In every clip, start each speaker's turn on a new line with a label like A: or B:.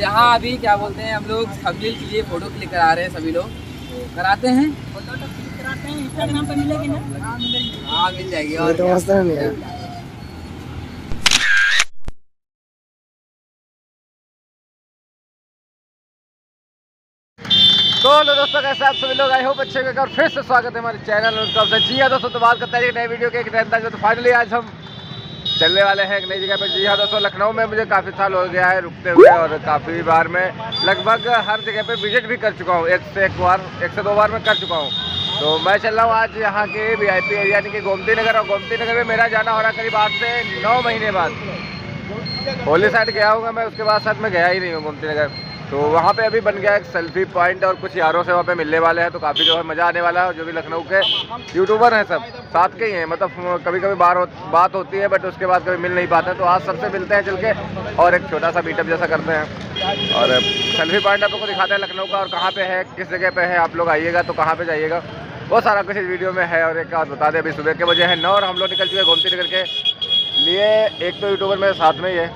A: यहाँ अभी क्या बोलते हैं हम लोग थंबनेल के लिए फ़ोटो क्लिक करा रहे हैं सभी लोग। तो कराते हैं?
B: फ़ोटो तो क्लिक कराते हैं इंस्टाग्राम पे मिलेगी ना? हाँ मिलेगी।
A: हाँ मिल जाएगी और
C: तो। मस्त है
D: तो लो दोस्तों कैसे आप सभी लोग? आई हो अच्छे के और फिर से स्वागत है हमारे चैनल और जी हाँ दोस्तों तो बात करते हैं नए वीडियो के एक नए तो फाइनली आज हम चलने वाले हैं एक नई जगह पे। जी हाँ दोस्तों, लखनऊ में मुझे काफ़ी साल हो गया है रुकते हुए और काफ़ी बार में लगभग हर जगह पे विज़िट भी कर चुका हूँ। एक से एक बार, एक से दो बार में कर चुका हूँ। तो मैं चल रहा हूँ आज यहाँ के वी आई पी एरिया यानी कि गोमती नगर। और गोमती नगर में मेरा जाना हो रहा करीब आठ से नौ महीने बाद। होली साइड गया हूँ मैं, उसके बाद साथ में गया ही नहीं हूँ गोमती नगर। तो वहाँ पे अभी बन गया एक सेल्फी पॉइंट और कुछ यारों से वहाँ पे मिलने वाले हैं तो काफ़ी जो है मज़ा आने वाला है जो भी लखनऊ के यूट्यूबर हैं सब साथ के ही हैं। मतलब कभी कभी बार हो, बात होती है बट उसके बाद कभी मिल नहीं पाते तो आज सबसे मिलते हैं चल के और एक छोटा सा मीटअप जैसा करते हैं। और सेल्फी पॉइंट आप लोग को दिखाते हैं लखनऊ का और कहाँ पे है किस जगह पे है आप लोग आइएगा तो कहाँ पे जाइएगा। वो सारा कुछ इस वीडियो में है और एक बात बता दें अभी सुबह के बजे है नौ और हम लोग निकल चुके हैं गोमती नगर के लिए। एक तो यूट्यूबर मेरे साथ में ही है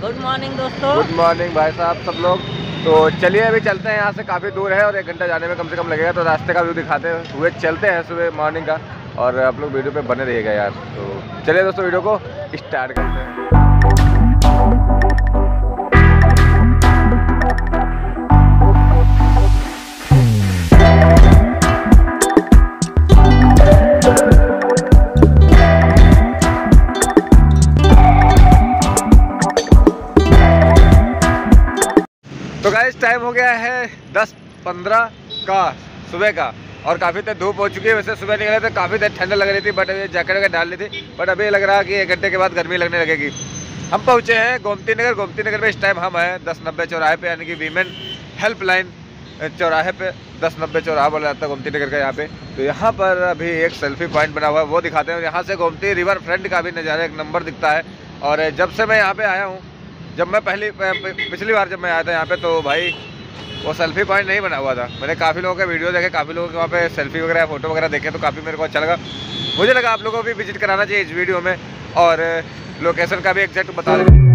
B: गुड मॉर्निंग दोस्तों।
D: गुड मॉर्निंग भाई साहब, सब लोग। तो चलिए, अभी चलते हैं यहाँ से, काफ़ी दूर है और एक घंटा जाने में कम से कम लगेगा तो रास्ते का व्यू दिखाते हुए चलते हैं सुबह मॉर्निंग का, और आप लोग वीडियो पे बने रहिएगा यार। तो चलिए दोस्तों, वीडियो को स्टार्ट करते हैं। टाइम हो गया है दस पंद्रह का, सुबह का। और काफ़ी देर धूप हो चुकी है, वैसे सुबह निकले थे, काफ़ी देर ठंड लग रही थी बट अभी जैकेट वगैरह डाल ली थी। बट अभी लग रहा है कि एक घंटे के बाद गर्मी लगने लगेगी। हम पहुँचे हैं गोमती नगर। गोमती नगर में इस टाइम हम हैं दस नब्बे चौराहे पे, यानी कि वीमेन हेल्पलाइन चौराहे पे, दस नब्बे चौराहा बोला जाता है गोमती नगर का यहाँ पे। तो यहाँ पर अभी एक सेल्फी पॉइंट बना हुआ है, वो दिखाते हैं। यहाँ से गोमती रिवर फ्रंट का भी नज़ारा, एक नंबर दिखता है। और जब से मैं यहाँ पे आया हूँ जब मैं पहली पिछली बार जब मैं आया था यहाँ पे तो भाई, वो सेल्फी पॉइंट नहीं बना हुआ था। मैंने काफ़ी लोगों के वीडियो देखे, काफ़ी लोगों के वहाँ पे सेल्फी वगैरह फ़ोटो वगैरह देखे तो काफ़ी मेरे को अच्छा लगा। मुझे लगा आप लोगों को भी विज़िट कराना चाहिए इस वीडियो में, और लोकेशन का भी एग्जैक्ट बता दें।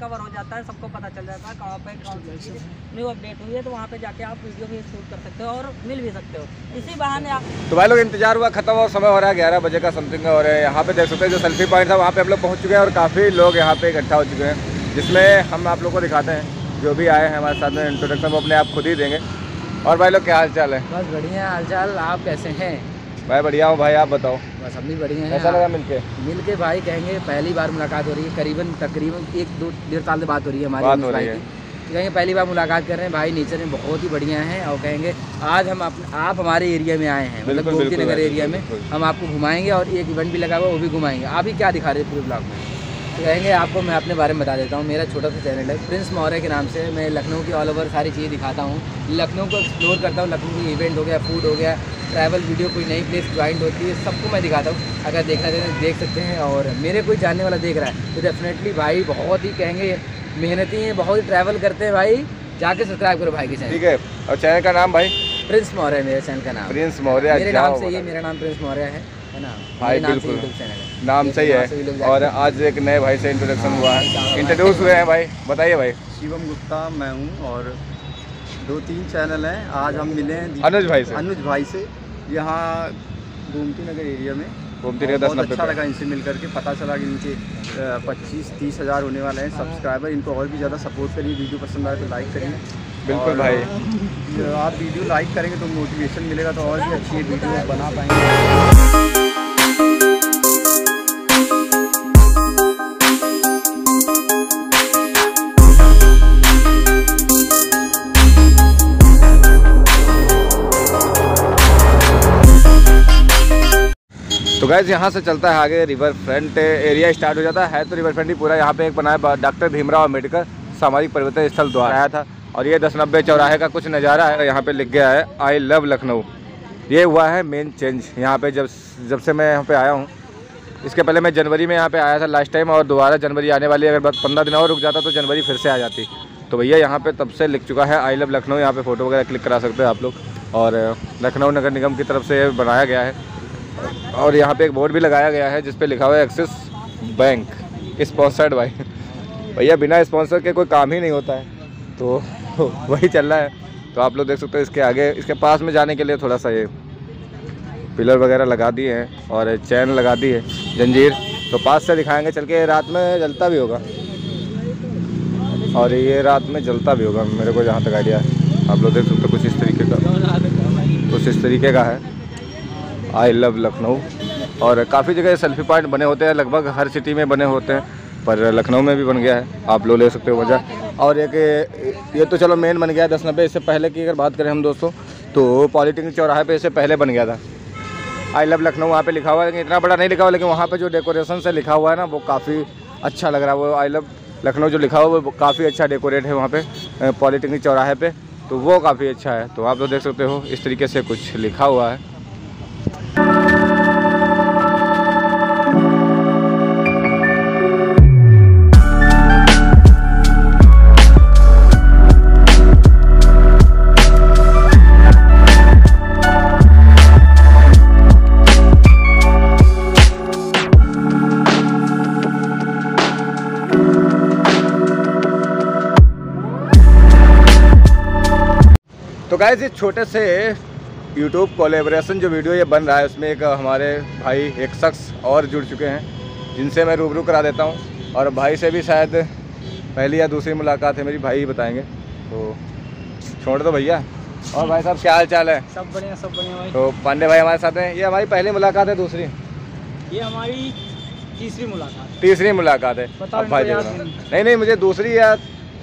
B: कवर हो जाता है सबको पता चल जाता है कहाँ पे कौन सी चीज़ न्यू अपडेट हुई है तो वहाँ पे जाके आप वीडियो भी शूट कर सकते हो और मिल भी सकते हो। इसी बहाने आप
D: तो भाई लोग इंतज़ार हुआ खत्म और समय हो रहा है ग्यारह बजे का समथिंग और यहाँ पे देख सकते हैं जो सेल्फी पॉइंट था वहाँ पे हम लोग पहुँच चुके हैं और काफ़ी लोग यहाँ पे इकट्ठा हो चुके हैं जिसमें हम आप लोग को दिखाते हैं। जो भी आए हैं हमारे साथ में इंट्रोडक्शन वो अपने आप खुद ही देंगे। और भाई लोग क्या हाल चाल है?
A: बस बढ़िया हाल चाल आप कैसे हैं?
D: भाई बढ़िया हूँ भाई आप बताओ।
A: बस हम भी बढ़िया हैं।
D: कैसा लगा मिलके?
A: मिल के भाई कहेंगे पहली बार मुलाकात हो रही है करीबन तकरीबन एक दो डेढ़ साल से बात हो रही है हमारी
D: बात हो
A: भाई
D: रही
A: की। तो कहेंगे पहली बार मुलाकात कर रहे हैं भाई नेचर में बहुत ही बढ़िया हैं और कहेंगे आज हम अपने आप हमारे एरिया में आए हैं मतलब गोमती नगर एरिया में। हम आपको घुमाएँगे और एक इवेंट भी लगा हुआ वो भी घुमाएँगे। आप ही क्या दिखा रहे हैं पूरे ब्लॉग में? तो कहेंगे आपको मैं अपने बारे में बता देता हूँ मेरा छोटा सा चैनल है प्रिंस मौर्य के नाम से। मैं लखनऊ की ऑल ओवर सारी चीज़ें दिखाता हूँ। लखनऊ को एक्सप्लोर करता हूँ लखनऊ की इवेंट हो गया फ़ूड हो गया ट्रैवल वीडियो कोई नई प्लेस ज्वाइंट होती है सबको मैं दिखाता हूँ। अगर देखना चाहते हैं देख सकते हैं और मेरे कोई जानने वाला देख रहा है तो डेफिनेटली भाई बहुत ही कहेंगे मेहनती हैं बहुत ही ट्रैवल करते हैं भाई। जाके सब्सक्राइब करो भाई के चैनल
D: ठीक है और चैनल का नाम भाई?
A: प्रिंस मौर्य मेरे चैनल का नाम।
D: प्रिंस मौर्य
A: मेरे नाम से ये मेरा नाम प्रिंस मौर्य है है ना?
D: भाई,
A: नाम
D: बिल्कुल। नाम सही है। और आज एक नए भाई से इंट्रोडक्शन हुआ है।
A: हाँ,
D: इंट्रोड्यूस हुए हैं भाई बताइए भाई।
E: शिवम गुप्ता मैं हूँ और दो तीन चैनल हैं। आज हम मिले हैं
D: अनुज भाई से।
E: अनुज भाई से। यहाँ गोमती नगर एरिया में
D: गोमती नगर दस
E: बहुत अच्छा लगा इनसे मिल करके पता चला कि इनके पच्चीस तीस हज़ार होने वाले हैं सब्सक्राइबर इनको और भी ज़्यादा सपोर्ट करिए वीडियो पसंद आए तो लाइक करिए।
D: बिल्कुल भाई।
E: आप वीडियो लाइक करेंगे तो मोटिवेशन मिलेगा तो और भी अच्छी वीडियो बना पाएँगे।
D: गैस यहाँ से चलता है आगे रिवर फ्रंट एरिया स्टार्ट हो जाता है। तो रिवर फ्रंट ही पूरा यहाँ पे एक बनाया डॉक्टर भीमराव अंबेडकर सामाजिक परिवर्तन स्थल द्वारा। आया था और ये दस नब्बे चौराहे का कुछ नज़ारा है, यहाँ पे लिख गया है आई लव लखनऊ ये हुआ है मेन चेंज यहाँ पे जब जब से मैं यहाँ पे आया हूँ। इसके पहले मैं जनवरी में यहाँ पे आया था लास्ट टाइम और दोबारा जनवरी आने वाली अगर बस पंद्रह दिन और रुक जाता तो जनवरी फिर से आ जाती। तो भैया यहाँ पे तब से लिख चुका है आई लव लखनऊ यहाँ पे फ़ोटो वगैरह क्लिक करा सकते हैं आप लोग। और लखनऊ नगर निगम की तरफ़ से बनाया गया है। और यहाँ पे एक बोर्ड भी लगाया गया है जिस पे लिखा हुआ है एक्सिस बैंक। स्पॉन्सर्ड बाई भैया, बिना स्पॉन्सर के कोई काम ही नहीं होता है। तो वही चल रहा है। तो आप लोग देख सकते हो इसके आगे, इसके पास में जाने के लिए थोड़ा सा ये पिलर वगैरह लगा दिए हैं और चैन लगा दी है जंजीर। तो पास से दिखाएँगे, चल के रात में जलता भी होगा। और ये रात में जलता भी होगा, मेरे को जहाँ तक आइडिया है। आप लोग देख सकते हो कुछ इस तरीके का, कुछ इस तरीके का है। आई लव लखनऊ और काफ़ी जगह सेल्फी पॉइंट बने होते हैं, लगभग हर सिटी में बने होते हैं, पर लखनऊ में भी बन गया है। आप लोग ले सकते हो वजह। और एक, ये तो चलो मेन बन गया है दस नब्बे, इससे पहले की अगर बात करें हम दोस्तों तो पॉलिटेक्निक चौराहे पे इससे पहले बन गया था। आई लव लखनऊ वहाँ पे लिखा हुआ है, लेकिन इतना बड़ा नहीं लिखा हुआ, लेकिन वहाँ पे जो डेकोरेशन से लिखा हुआ है ना, वो काफ़ी अच्छा लग रहा है। वो आई लव लखनऊ जो लिखा हुआ है, वो काफ़ी अच्छा डेकोरेट है वहाँ पर पॉलिटेक्निक चौराहे पर तो वो काफ़ी अच्छा है। तो आप लोग देख सकते हो, इस तरीके से कुछ लिखा हुआ है। गाइस ये छोटे से यूट्यूब कोलेब्रेशन जो वीडियो ये बन रहा है उसमें एक हमारे भाई एक शख्स और जुड़ चुके हैं जिनसे मैं रूबरू करा देता हूँ। और भाई से भी शायद पहली या दूसरी मुलाकात है मेरी भाई ही बताएँगे। तो छोड़ दो भैया। और भाई साहब क्या हाल चाल है?
B: सब बढ़िया सब बढ़िया भाई।
D: तो पांडे भाई हमारे साथ हैं। ये हमारी पहली मुलाकात है दूसरी?
B: ये हमारी तीसरी मुलाकात
D: तीसरी मुलाकात है। अब भाई।
B: नहीं।
D: नहीं मुझे दूसरी या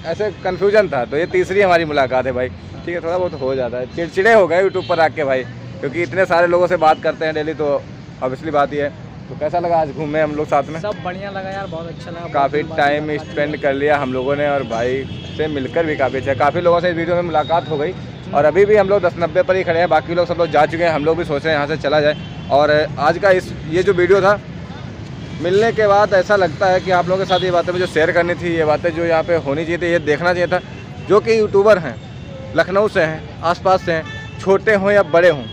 D: ऐसे कन्फ्यूज़न था तो ये तीसरी हमारी मुलाकात है भाई। ठीक है थोड़ा बहुत हो जाता है। चिड़चिड़े हो गए यूट्यूब पर आके भाई क्योंकि इतने सारे लोगों से बात करते हैं डेली तो ऑब्वियसली बात ही है। तो कैसा लगा आज घूमे हम लोग साथ में?
B: सब बढ़िया लगा यार बहुत अच्छा लगा।
D: काफ़ी टाइम स्पेंड कर लिया हम लोगों ने और भाई से मिलकर भी काफ़ी अच्छा। काफ़ी लोगों से इस वीडियो में मुलाकात हो गई। और अभी भी हम लोग दस नब्बे पर ही खड़े हैं बाकी लोग सब लोग जा चुके हैं। हम लोग भी सोच रहे हैं यहाँ से चला जाए। और आज का इस ये जो वीडियो था मिलने के बाद ऐसा लगता है कि आप लोगों के साथ ये बातें मुझे शेयर करनी थी, ये बातें जो यहाँ पे होनी चाहिए थी, ये देखना चाहिए था, जो कि यूट्यूबर हैं, लखनऊ से हैं, आसपास से हैं, छोटे हों या बड़े हों,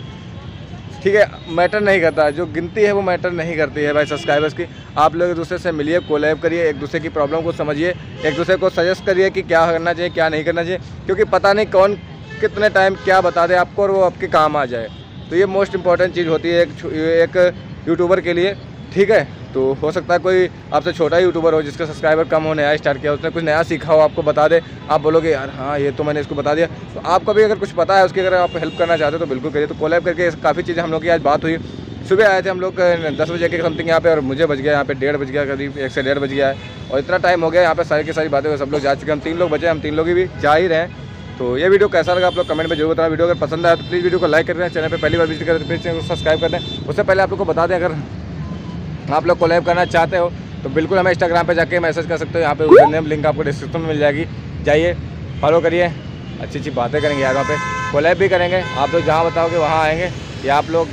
D: ठीक है मैटर नहीं करता, जो गिनती है वो मैटर नहीं करती है भाई सब्सक्राइबर्स की। आप लोग एक दूसरे से मिलिए कोलैब करिए, एक दूसरे की प्रॉब्लम को समझिए, एक दूसरे को सजेस्ट करिए कि क्या करना चाहिए, क्या नहीं करना चाहिए, क्योंकि पता नहीं कौन कितने टाइम क्या बता दे आपको और वो आपके काम आ जाए। तो ये मोस्ट इंपॉर्टेंट चीज़ होती है एक एक यूट्यूबर के लिए। ठीक है तो हो सकता है कोई आपसे छोटा यूट्यूबर हो जिसका सब्सक्राइबर कम हो, नया स्टार्ट किया उसने कुछ नया सीखा हो, आपको बता दे, आप बोलोगे, यार हाँ ये तो मैंने इसको बता दिया। तो आपको भी अगर कुछ पता है, उसकी अगर आप हेल्प करना चाहते हो तो बिल्कुल करिए। तो कोलैब करके काफ़ी चीज़ें हम लोग की आज बात हुई। सुबह आए थे हम लोग दस बजे के समथिंग यहाँ पे, और मुझे बज गया यहाँ पे, डेढ़ बज गया, करीब एक से डेढ़ बज गया है। और इतना टाइम हो गया यहाँ पे, सारी की सारी बातें सब लोग जा चुके हम तीन लोग बचे हम तीन लोग ही भी जा ही रहे हैं। तो ये वीडियो कैसा लगा आप लोग कमेंट में ज़रूर बताना। वीडियो अगर पसंद आया तो प्लीज़ वीडियो को लाइक कर दें चैनल पर पहली बार विज़िट करें तो प्लीज़ चैनल को सब्सक्राइब कर दें। उससे पहले आप लोग को बता दें, अगर आप लोग कोलैब करना चाहते हो तो बिल्कुल हमें इंस्टाग्राम पे जाके मैसेज कर सकते हो। यहाँ पे नेम लिंक आपको डिस्क्रिप्शन में मिल जाएगी। जाइए फॉलो करिए। अच्छी अच्छी बातें करेंगे यार वहाँ पे। कोलैब भी करेंगे। आप लोग जहाँ बताओगे, वहाँ आएँगे। या आप लोग,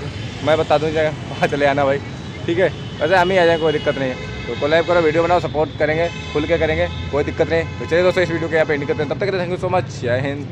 D: मैं बता दूँ, जगह। वहाँ चले आना भाई। ठीक है? वैसे हम ही आ जाएँगे, कोई दिक्कत नहीं है। तो कोलैब करो वीडियो बनाओ सपोर्ट करेंगे, खुल के करेंगे, कोई दिक्कत नहीं तो चलिए दोस्तों, इस वीडियो को यहाँ पे एंड करते हैं। तब तक थैंक यू सो मच जय हिंद।